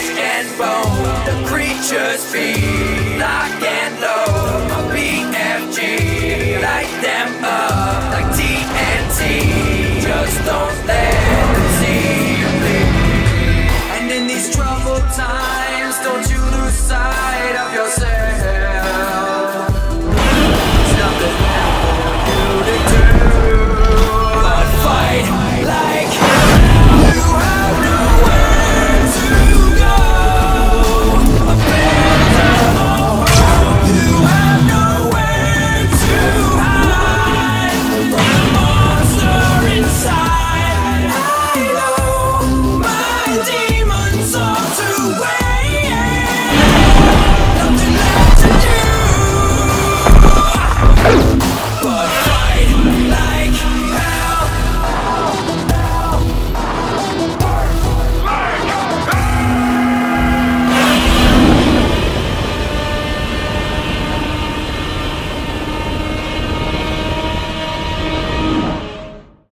flesh and bone. The creatures feed, lock and load. My BFG, light them up like TNT. Just don't let them see you bleed. And in these troubled times, don't you lose sight